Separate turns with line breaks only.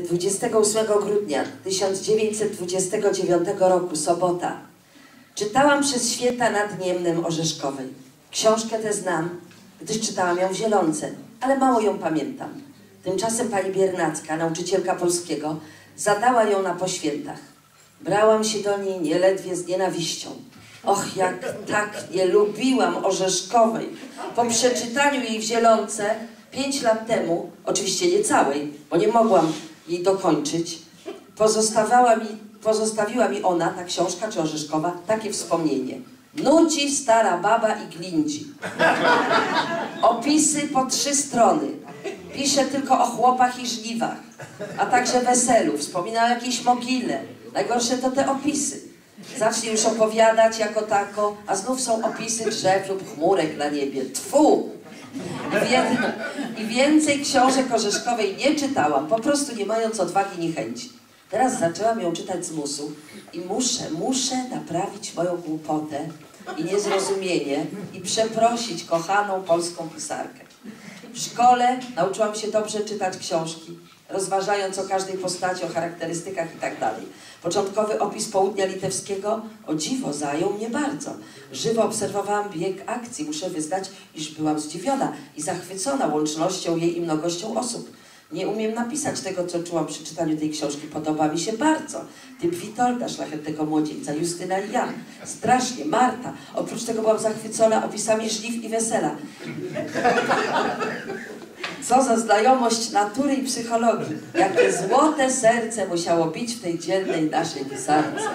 28 grudnia 1929 roku, sobota. Czytałam przez święta nad Niemnem Orzeszkowej. Książkę tę znam, gdyż czytałam ją w Zielonce, ale mało ją pamiętam. Tymczasem pani Biernacka, nauczycielka polskiego, zadała ją na poświętach. Brałam się do niej nieledwie z nienawiścią. Och, jak tak nie lubiłam Orzeszkowej. Po przeczytaniu jej w Zielonce pięć lat temu, oczywiście nie całej, bo nie mogłam jej dokończyć, pozostawała mi, pozostawiła mi ona, ta książka czy Orzeszkowa, takie wspomnienie. Nudzi stara baba i glindzi. Opisy po trzy strony. Pisze tylko o chłopach i żniwach, a także weselu. Wspomina o jakiejś mogile. Najgorsze to te opisy. Zacznie już opowiadać jako tako, a znów są opisy drzew lub chmurek na niebie. Tfu! I, wie, I więcej książek Orzeszkowej nie czytałam, po prostu nie mając odwagi ni chęci. Teraz zaczęłam ją czytać z musu i muszę, muszę naprawić moją głupotę i niezrozumienie i przeprosić kochaną polską pisarkę. W szkole nauczyłam się dobrze czytać książki, rozważając o każdej postaci, o charakterystykach i tak. Początkowy opis południa litewskiego, o dziwo, zajął mnie bardzo. Żywo obserwowałam bieg akcji. Muszę wyznać, iż byłam zdziwiona i zachwycona łącznością jej i mnogością osób. Nie umiem napisać tego, co czułam przy czytaniu tej książki. Podoba mi się bardzo. Typ Witolda, szlachetnego młodzieńca, Justyna i Jan. Strasznie, Marta. Oprócz tego byłam zachwycona opisami żniw i wesela. Co za znajomość natury i psychologii. Jakie złote serce musiało bić w tej dzielnej naszej pisarce.